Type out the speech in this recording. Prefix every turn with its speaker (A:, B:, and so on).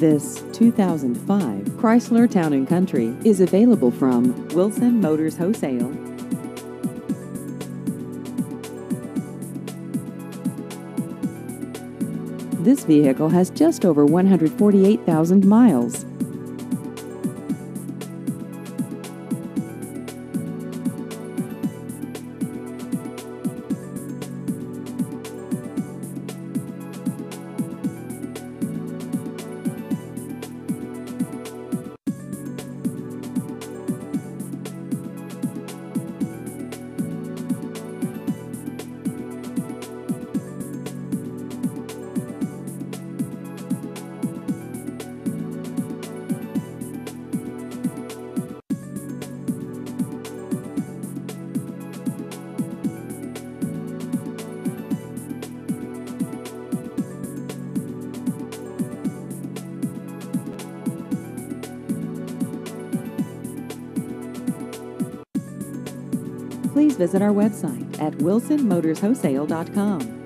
A: This 2005 Chrysler Town & Country is available from Wilson Motors Wholesale. This vehicle has just over 148,000 miles. Please visit our website at wilsonmotorswholesale.com.